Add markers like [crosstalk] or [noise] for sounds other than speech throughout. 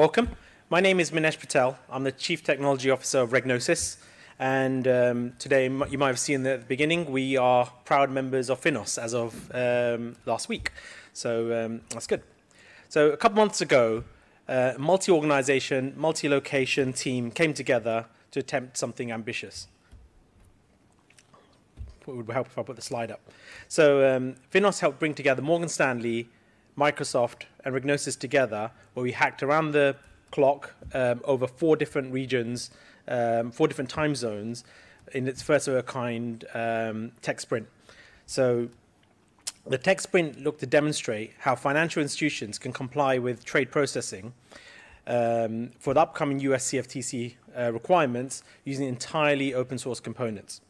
Welcome. My name is Minesh Patel. I'm the Chief Technology Officer of REGnosys. And um, today, you might have seen at the beginning, we are proud members of Finos as of um, last week. So um, that's good. So a couple months ago, uh, multi-organization, multi-location team came together to attempt something ambitious. It would help if I put the slide up. So um, Finos helped bring together Morgan Stanley, Microsoft, and REGnosys together, where we hacked around the clock um, over four different regions, um, four different time zones, in its first of a kind um, tech sprint. So the tech sprint looked to demonstrate how financial institutions can comply with trade processing um, for the upcoming US CFTC uh, requirements using entirely open source components,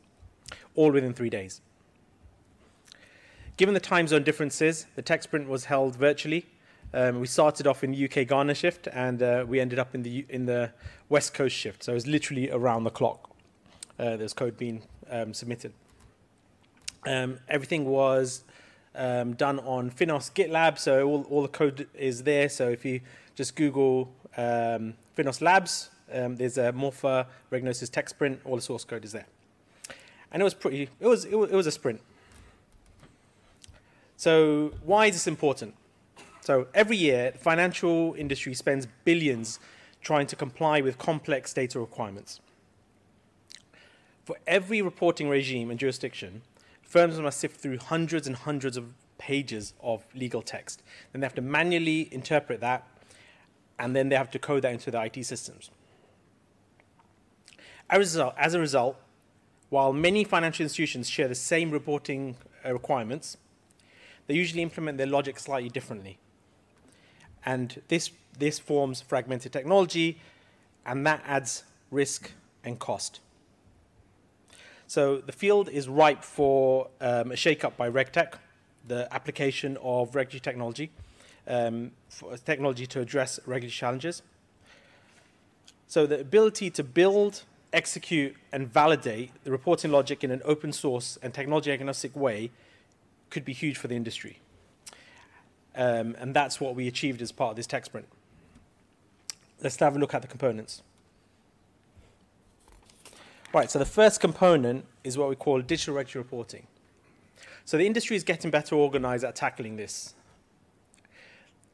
all within three days. Given the time zone differences, the tech sprint was held virtually. Um, we started off in the UK Ghana shift, and uh, we ended up in the in the West Coast shift. So it was literally around the clock. Uh, there's code being um, submitted. Um, everything was um, done on Finos GitLab, so all, all the code is there. So if you just Google um, Finos Labs, um, there's a Morphir REGnosys tech sprint, all the source code is there. And it was pretty, it was, it was, it was a sprint. So why is this important? So every year, the financial industry spends billions trying to comply with complex data requirements. For every reporting regime and jurisdiction, firms must sift through hundreds and hundreds of pages of legal text. Then they have to manually interpret that, and then they have to code that into their IT systems. As a result, as a result while many financial institutions share the same reporting uh, requirements, they usually implement their logic slightly differently. And this, this forms fragmented technology, and that adds risk and cost. So the field is ripe for um, a shake-up by RegTech, the application of regulatory technology, um, technology to address regulatory challenges. So the ability to build, execute, and validate the reporting logic in an open source and technology agnostic way could be huge for the industry. Um, and that's what we achieved as part of this tech sprint. Let's have a look at the components. Right, so the first component is what we call digital regulatory reporting. So the industry is getting better organized at tackling this.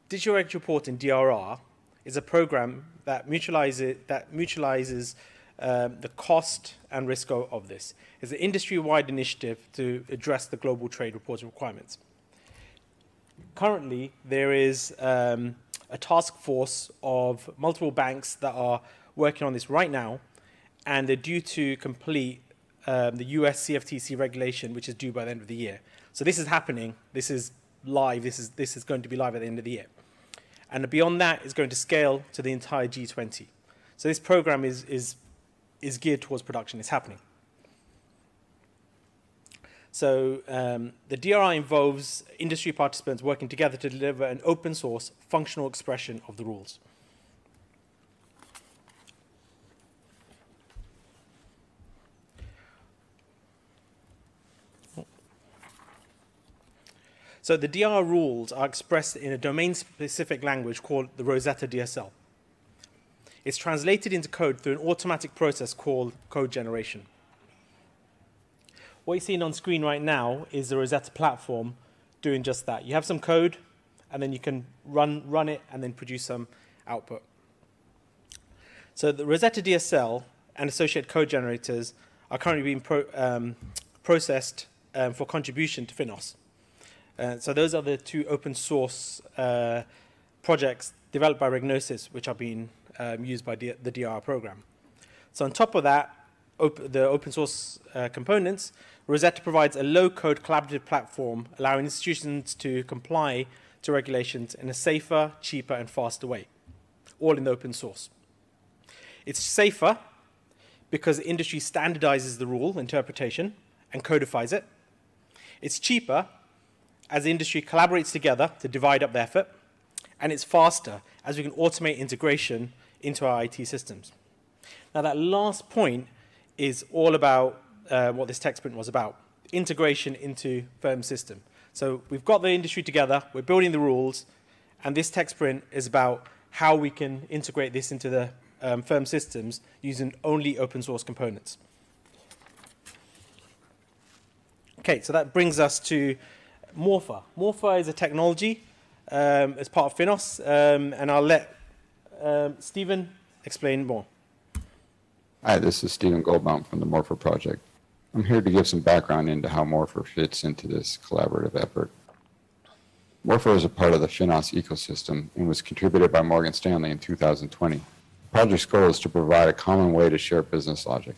Digital regulatory reporting, DRR, is a program that mutualizes, that mutualizes um, the cost and risk of, of this. It's an industry-wide initiative to address the global trade reporting requirements. Currently, there is um, a task force of multiple banks that are working on this right now and they're due to complete um, the US CFTC regulation, which is due by the end of the year. So this is happening. This is live. This is, this is going to be live at the end of the year. And beyond that, it's going to scale to the entire G20. So this program is, is, is geared towards production. It's happening. So um, the DRI involves industry participants working together to deliver an open source functional expression of the rules. So the DR rules are expressed in a domain-specific language called the Rosetta DSL. It's translated into code through an automatic process called code generation. What you're seeing on screen right now is the Rosetta platform doing just that. You have some code, and then you can run, run it and then produce some output. So the Rosetta DSL and associated code generators are currently being pro, um, processed um, for contribution to Finos. Uh, so those are the two open source uh, projects developed by REGnosys, which are being um, used by D the DR program. So on top of that, op the open source uh, components, Rosetta provides a low-code collaborative platform allowing institutions to comply to regulations in a safer, cheaper, and faster way, all in the open source. It's safer because the industry standardizes the rule interpretation and codifies it. It's cheaper as the industry collaborates together to divide up the effort, and it's faster as we can automate integration into our IT systems. Now, that last point is all about uh, what this tech sprint was about integration into firm system. So we've got the industry together, we're building the rules, and this tech sprint is about how we can integrate this into the um, firm systems using only open source components. Okay, so that brings us to Morphir. Morphir is a technology um, as part of Finos, um, and I'll let um, Stephen explain more. Hi, this is Stephen Goldbaum from the Morphir project. I'm here to give some background into how Morphir fits into this collaborative effort. Morphir is a part of the Finos ecosystem and was contributed by Morgan Stanley in 2020. The project's goal is to provide a common way to share business logic.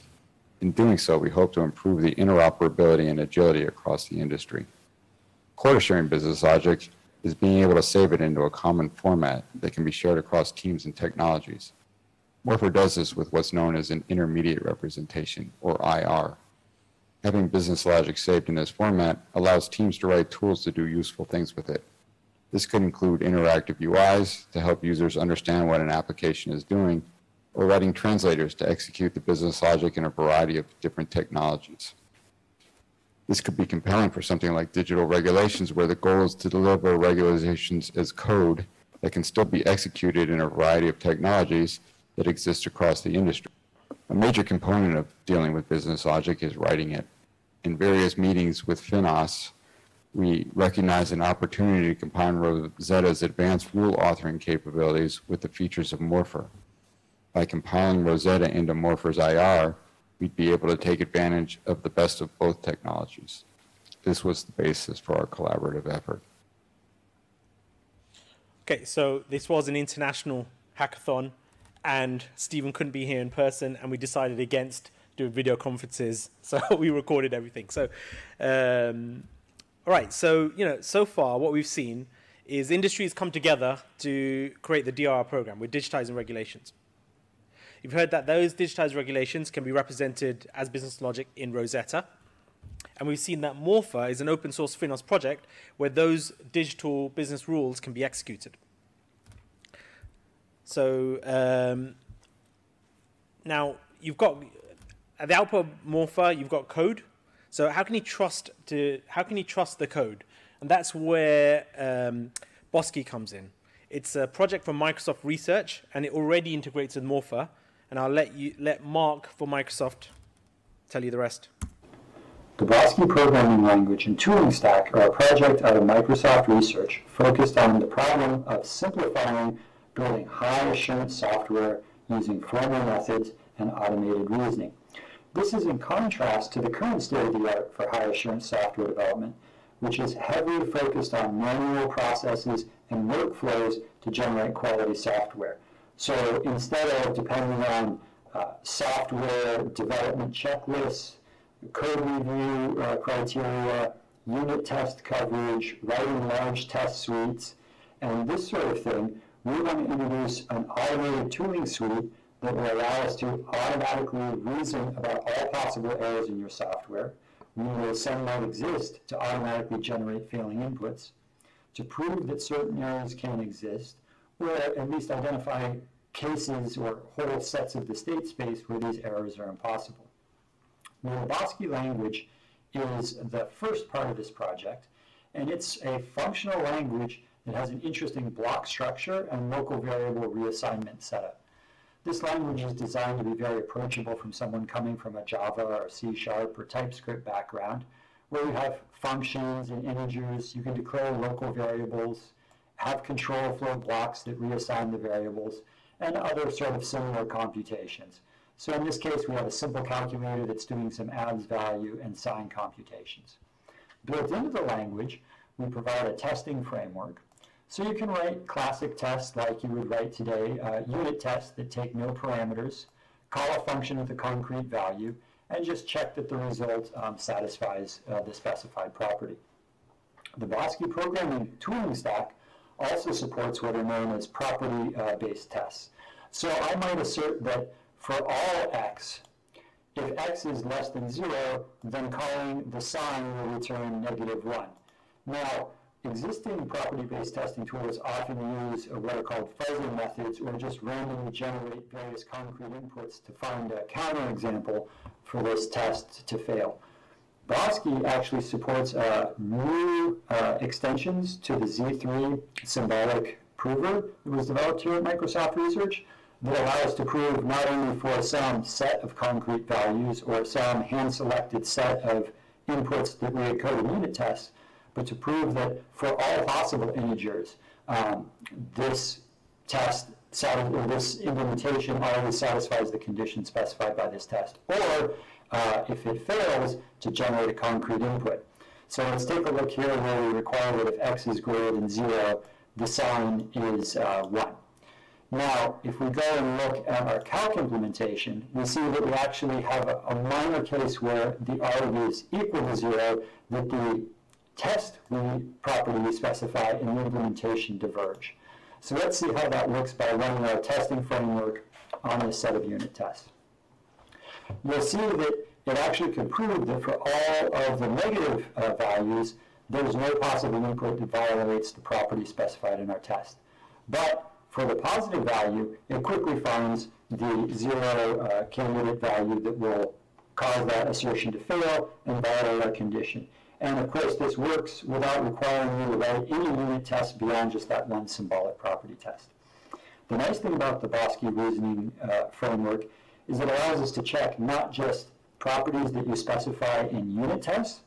In doing so, we hope to improve the interoperability and agility across the industry. To sharing business logic is being able to save it into a common format that can be shared across teams and technologies. Morphir does this with what's known as an intermediate representation, or IR. Having business logic saved in this format allows teams to write tools to do useful things with it. This could include interactive UIs to help users understand what an application is doing, or writing translators to execute the business logic in a variety of different technologies. This could be compelling for something like digital regulations, where the goal is to deliver regulations as code that can still be executed in a variety of technologies that exist across the industry. A major component of dealing with business logic is writing it. In various meetings with Finos, we recognize an opportunity to combine Rosetta's advanced rule authoring capabilities with the features of Morphir. By compiling Rosetta into Morphir's IR, we'd be able to take advantage of the best of both technologies. This was the basis for our collaborative effort. Okay, so this was an international hackathon, and Stephen couldn't be here in person, and we decided against doing video conferences, [laughs] so we recorded everything. So, um, all right, so you know, so far what we've seen is industries come together to create the DRR program. We're digitizing regulations. You've heard that those digitized regulations can be represented as business logic in Rosetta. And we've seen that Morphir is an open source Finos project where those digital business rules can be executed. So um, now you've got, at the output of Morphir, you've got code. So how can you trust to, how can you trust the code? And that's where um, Bosque comes in. It's a project from Microsoft Research, and it already integrates with Morphir and I'll let you let Mark for Microsoft tell you the rest. The Bosque programming language and tooling stack are a project out of Microsoft Research focused on the problem of simplifying building high assurance software using formal methods and automated reasoning. This is in contrast to the current state of the art for high assurance software development, which is heavily focused on manual processes and workflows to generate quality software. So instead of depending on uh, software development checklists, code review uh, criteria, unit test coverage, writing large test suites, and this sort of thing, we want to introduce an automated tooling suite that will allow us to automatically reason about all possible errors in your software. We will send might exist to automatically generate failing inputs, to prove that certain errors can exist, or at least identify cases or whole sets of the state space where these errors are impossible. The Bosque language is the first part of this project, and it's a functional language that has an interesting block structure and local variable reassignment setup. This language is designed to be very approachable from someone coming from a Java or C Sharp or TypeScript background, where you have functions and integers, you can declare local variables, have control flow blocks that reassign the variables, and other sort of similar computations. So in this case, we have a simple calculator that's doing some adds value and sign computations. Built into the language, we provide a testing framework. So you can write classic tests like you would write today, uh, unit tests that take no parameters, call a function with a concrete value, and just check that the result um, satisfies uh, the specified property. The Bosque programming tooling stack also supports what are known as property-based tests. So I might assert that for all x, if x is less than 0, then calling the sign will return negative 1. Now, existing property-based testing tools often use what are called fuzzy methods or just randomly generate various concrete inputs to find a counterexample for this test to fail. Bosque actually supports uh, new uh, extensions to the Z3 symbolic prover that was developed here at Microsoft Research that allow us to prove not only for some set of concrete values or some hand-selected set of inputs that we encode in unit tests, but to prove that for all possible integers, um, this test or this implementation always satisfies the condition specified by this test. Or uh, if it fails, to generate a concrete input. So let's take a look here where we require that if x is greater than 0, the sign is uh, 1. Now, if we go and look at our calc implementation, we see that we actually have a, minor case where the R is equal to 0, that the test we property we specify and the implementation diverge. So let's see how that works by running our testing framework on this set of unit tests. You'll see that it actually can prove that for all of the negative uh, values, there's no possible input that violates the property specified in our test. But for the positive value, it quickly finds the zero uh, candidate value that will cause that assertion to fail and violate our condition. And of course, this works without requiring you to write any unit test beyond just that one symbolic property test. The nice thing about the Bosque reasoning uh, framework is it allows us to check not just properties that you specify in unit tests,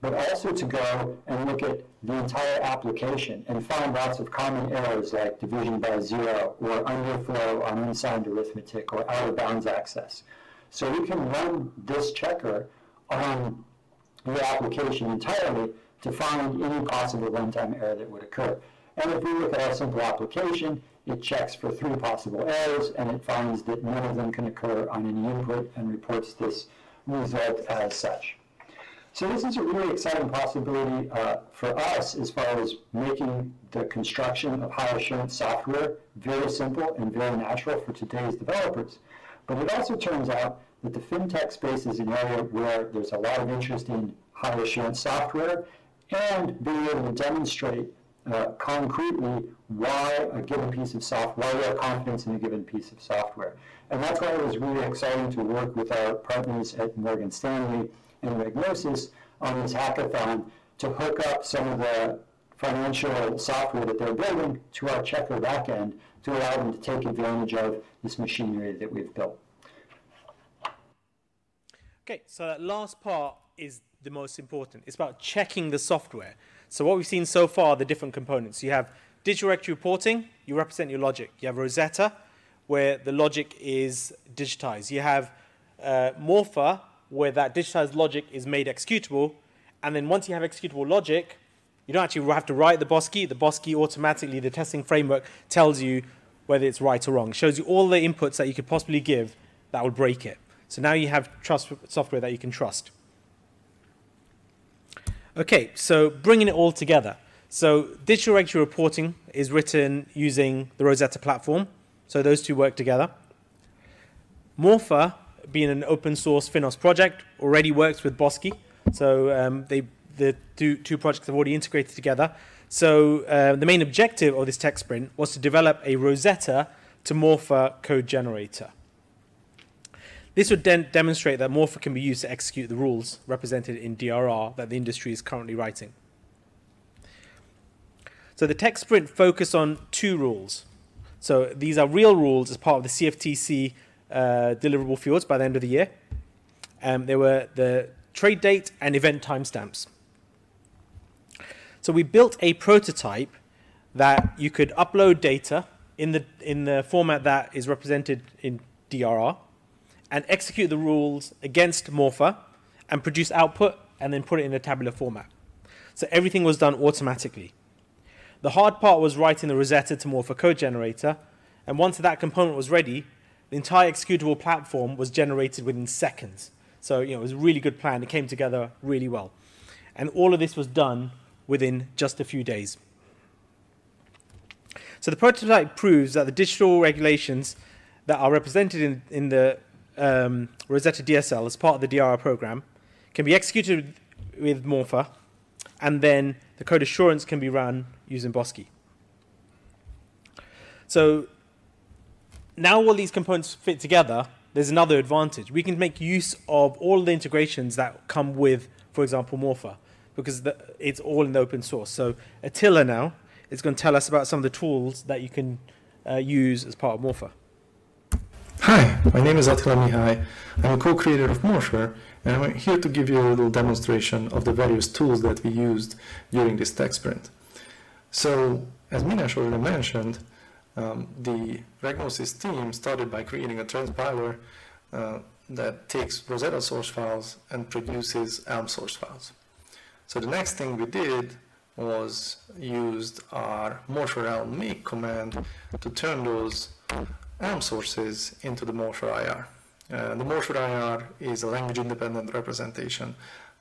but also to go and look at the entire application and find lots of common errors like division by zero or underflow on unsigned arithmetic or out of bounds access. So we can run this checker on the application entirely to find any possible runtime error that would occur. And if we look at our simple application, it checks for three possible errors and it finds that none of them can occur on any input and reports this result as such. So this is a really exciting possibility uh, for us as far as making the construction of high assurance software very simple and very natural for today's developers. But it also turns out that the fintech space is an area where there's a lot of interest in high assurance software and being able to demonstrate uh, concretely why a given piece of software, why we have confidence in a given piece of software. And that's why it was really exciting to work with our partners at Morgan Stanley and REGnosys on this hackathon to hook up some of the financial software that they're building to our checker backend to allow them to take advantage of this machinery that we've built. Okay, so that last part is the most important. It's about checking the software. So what we've seen so far, are the different components. You have digital regulatory reporting, you represent your logic. You have Rosetta, where the logic is digitized. You have uh, Morphir, where that digitized logic is made executable. And then once you have executable logic, you don't actually have to write the Bosque. The Bosque automatically, the testing framework tells you whether it's right or wrong. It shows you all the inputs that you could possibly give that would break it. So now you have trust software that you can trust. Okay, so bringing it all together. So digital regulatory reporting is written using the Rosetta platform. So those two work together. Morphir, being an open source Finos project, already works with Bosque. So um, they, the two, two projects have already integrated together. So uh, the main objective of this tech sprint was to develop a Rosetta to Morphir code generator. This would then demonstrate that Morphir can be used to execute the rules represented in DRR that the industry is currently writing. So the tech sprint focused on two rules. So these are real rules as part of the CFTC uh, deliverable fields by the end of the year. Um, they were the trade date and event timestamps. So we built a prototype that you could upload data in the in the format that is represented in DRR and execute the rules against Morphir and produce output and then put it in a tabular format. So everything was done automatically. The hard part was writing the Rosetta to Morphir code generator, and once that component was ready, the entire executable platform was generated within seconds. So you know, it was a really good plan. It came together really well. And all of this was done within just a few days. So the prototype proves that the digital regulations that are represented in, in the um, Rosetta DSL as part of the DRR program can be executed with Morphir, and then the code assurance can be run using Bosque. So now all these components fit together, there's another advantage. We can make use of all the integrations that come with, for example, Morphir, because the, it's all in the open source. So Attila now is going to tell us about some of the tools that you can uh, use as part of Morphir. Hi, my name is Attila Mihaly. I'm a co-creator of Morphir, and I'm here to give you a little demonstration of the various tools that we used during this tech sprint. So, as Minesh already mentioned, um, the REGnosys team started by creating a transpiler uh, that takes Rosetta source files and produces Elm source files. So the next thing we did was used our Morphir Elm make command to turn those Elm sources into the Morphir IR. Uh, the Morphir IR is a language-independent representation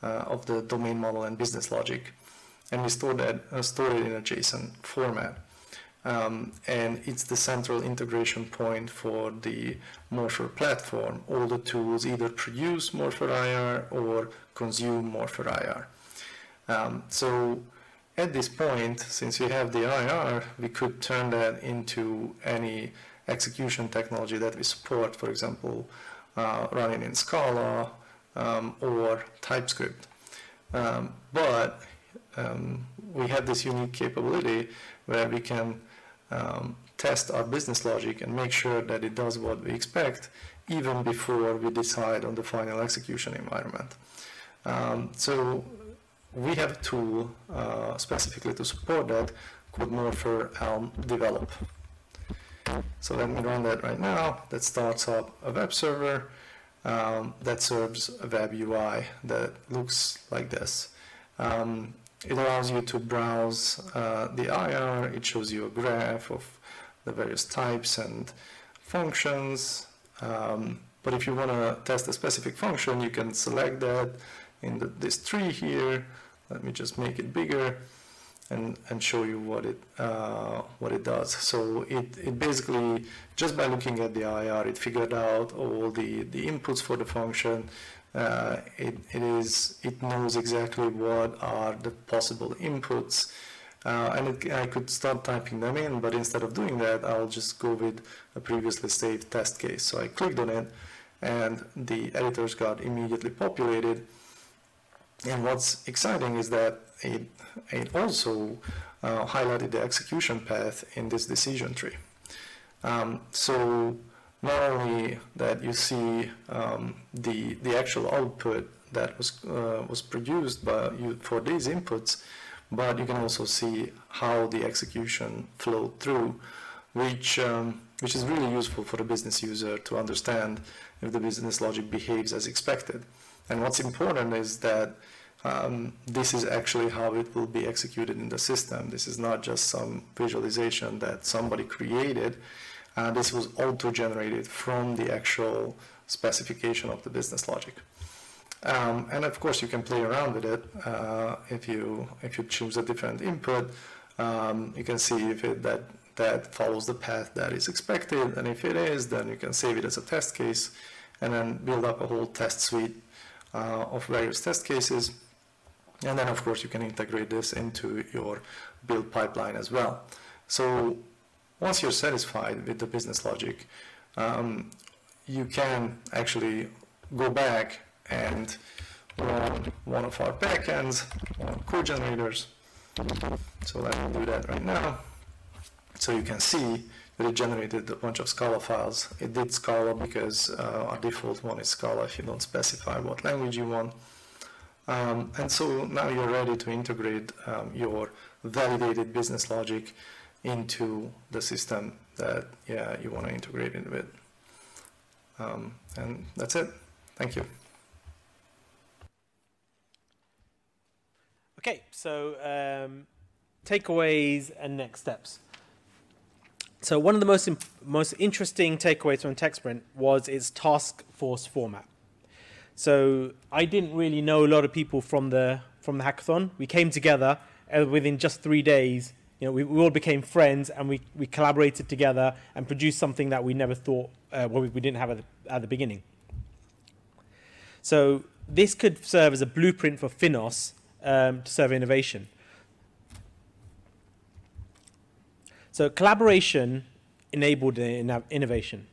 uh, of the domain model and business logic, and we store that uh, store it in a JSON format. Um, and it's the central integration point for the Morphir platform. All the tools either produce Morphir IR or consume Morphir IR. Um, so at this point, since we have the IR, we could turn that into any execution technology that we support, for example, uh, running in Scala um, or TypeScript. Um, but um, we have this unique capability where we can um, test our business logic and make sure that it does what we expect even before we decide on the final execution environment. Um, so we have a tool uh, specifically to support that called Morphir Elm Develop. So let me run that right now. That starts up a web server um, that serves a web UI that looks like this. Um, it allows you to browse uh, the IR. It shows you a graph of the various types and functions. Um, but if you want to test a specific function, you can select that in the, this tree here. Let me just make it bigger and, and show you what it uh, what it does. So it, it basically, just by looking at the IR, it figured out all the, the inputs for the function, uh, it, it is it knows exactly what are the possible inputs. Uh, and it, I could start typing them in but instead of doing that I'll just go with a previously saved test case. So I clicked on it and the editors got immediately populated. And what's exciting is that it, it also uh, highlighted the execution path in this decision tree um, so not only that you see um, the the actual output that was uh, was produced by you for these inputs, but you can also see how the execution flowed through, which um, which is really useful for the business user to understand if the business logic behaves as expected. And what's important is that um, this is actually how it will be executed in the system. This is not just some visualization that somebody created uh, this was auto-generated from the actual specification of the business logic. Um, and of course, you can play around with it uh, if you if you choose a different input. Um, you can see if it that that follows the path that is expected, and if it is, then you can save it as a test case, and then build up a whole test suite uh, of various test cases. And then, of course, you can integrate this into your build pipeline as well. So once you're satisfied with the business logic, um, you can actually go back and run one of our backends, code generators. So let me do that right now. So you can see that it generated a bunch of Scala files. It did Scala because uh, our default one is Scala if you don't specify what language you want. Um, and so now you're ready to integrate um, your validated business logic into the system that yeah you want to integrate it with. Um, and that's it. Thank you. Okay, so um, takeaways and next steps. So one of the most most interesting takeaways from TechSprint was its task force format. So I didn't really know a lot of people from the from the hackathon. We came together and within just three days you know, we, we all became friends and we, we collaborated together and produced something that we never thought, uh, well, we, we didn't have at the, at the beginning. So this could serve as a blueprint for Finos um, to serve innovation. So collaboration enabled innovation.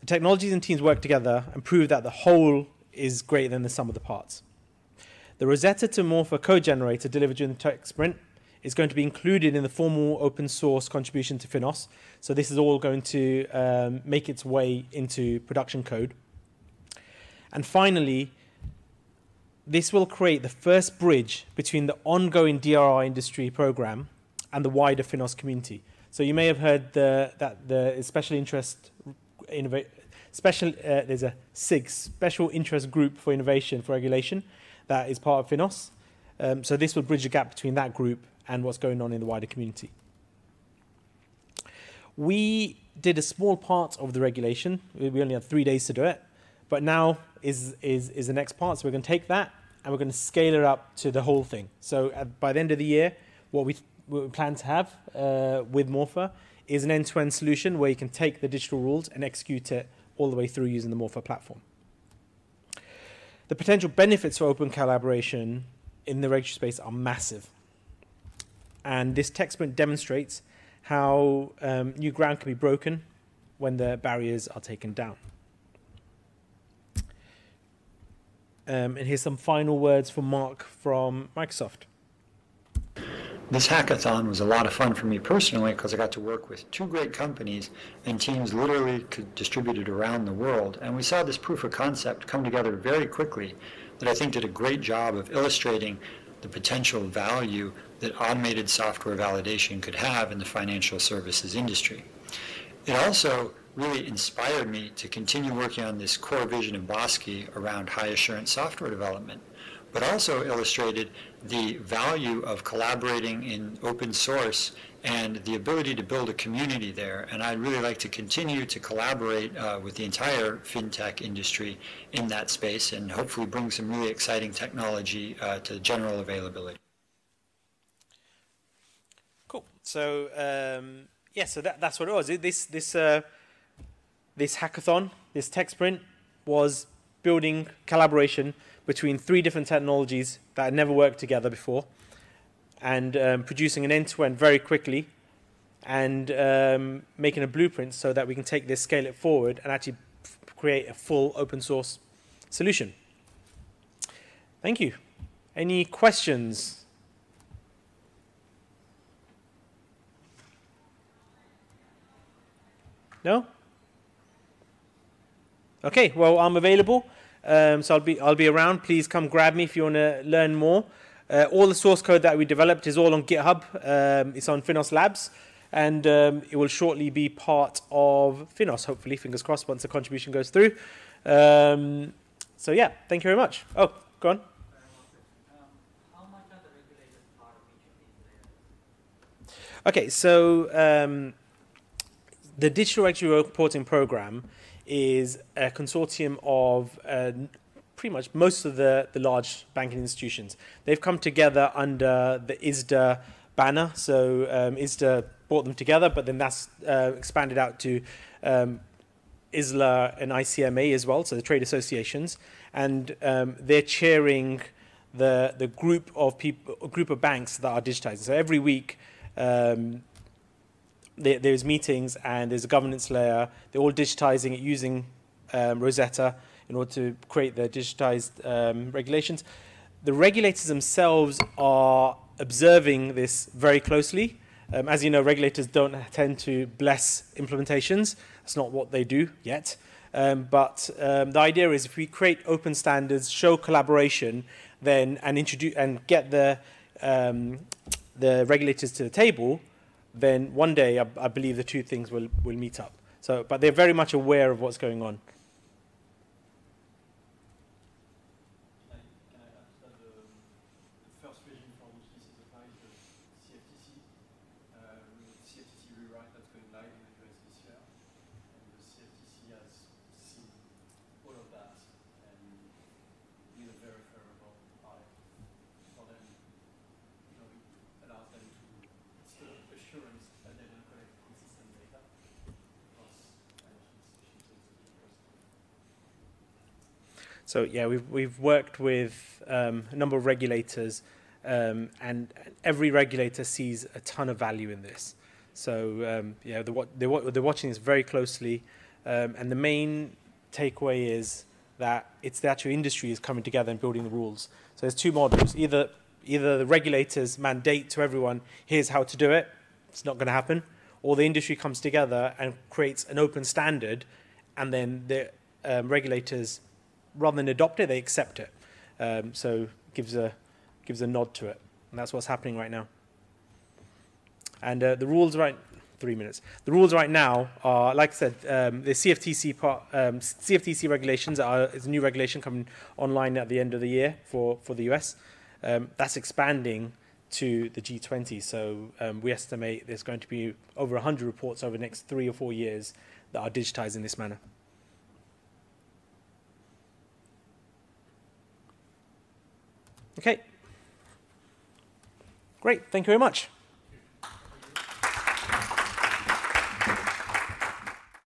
The technologies and teams work together and prove that the whole is greater than the sum of the parts. The Rosetta to Morphir code generator delivered during the tech sprint is going to be included in the formal open source contribution to Finos. So this is all going to um, make its way into production code. And finally, this will create the first bridge between the ongoing DRI industry program and the wider Finos community. So you may have heard the, that the special interest special uh, there's a SIG special interest group for innovation for regulation that is part of Finos. Um, so this will bridge the gap between that group and what's going on in the wider community. We did a small part of the regulation. We only had three days to do it, but now is is is the next part. So we're going to take that and we're going to scale it up to the whole thing. So by the end of the year, what we, what we plan to have uh, with Morphir is an end-to-end solution where you can take the digital rules and execute it all the way through using the Morphir platform. The potential benefits for open collaboration in the regulatory space are massive. And this tech sprint demonstrates how um, new ground can be broken when the barriers are taken down. Um, and here's some final words from Mark from Microsoft. This hackathon was a lot of fun for me personally because I got to work with two great companies and teams literally distributed around the world. And we saw this proof of concept come together very quickly that I think did a great job of illustrating the potential value that automated software validation could have in the financial services industry. It also really inspired me to continue working on this core vision of Bosque around high assurance software development, but also illustrated the value of collaborating in open source and the ability to build a community there. And I'd really like to continue to collaborate uh, with the entire fintech industry in that space and hopefully bring some really exciting technology uh, to general availability. Cool. So um, yeah, so that, that's what it was. This this uh, this hackathon, this tech sprint, was building collaboration between three different technologies that had never worked together before and um, producing an end-to-end very quickly and um, making a blueprint so that we can take this, scale it forward, and actually create a full open source solution. Thank you. Any questions? No? Okay, well, I'm available, um, so I'll be, I'll be around. Please come grab me if you want to learn more. Uh, all the source code that we developed is all on GitHub. Um, it's on Finos Labs, and um, it will shortly be part of Finos, hopefully, fingers crossed, once the contribution goes through. Um, so, yeah, thank you very much. Oh, go on. Okay, so um, the digital regulatory reporting program is a consortium of uh, pretty much most of the, the large banking institutions. They've come together under the ISDA banner. So um, ISDA brought them together, but then that's uh, expanded out to um, ISLA and ICMA as well, so the trade associations. And um, they're chairing the, the group of people, group of banks that are digitizing. So every week, um, there, there's meetings and there's a governance layer. They're all digitizing it using um, Rosetta in order to create the digitized um, regulations. The regulators themselves are observing this very closely. Um, as you know, regulators don't tend to bless implementations. That's not what they do yet. Um, but um, the idea is if we create open standards, show collaboration, then and introduce and get the um, the regulators to the table, then one day I, I believe the two things will, will meet up. So, but they're very much aware of what's going on. So yeah, we've we've worked with um, a number of regulators, um, and every regulator sees a ton of value in this. So um, yeah, they're, they're, watching this very closely, um, and the main takeaway is that it's the actual industry is coming together and building the rules. So there's two models: either either the regulators mandate to everyone, here's how to do it, it's not going to happen, or the industry comes together and creates an open standard, and then the um, regulators, rather than adopt it, they accept it. Um, so gives a gives a nod to it, and that's what's happening right now. And uh, the rules right three minutes. The rules right now are, like I said, um, the CFTC part, um, CFTC regulations are is a new regulation coming online at the end of the year for for the US. Um, that's expanding to the G20. So um, we estimate there's going to be over 100 reports over the next three or four years that are digitized in this manner. Okay. Great. Thank you very much.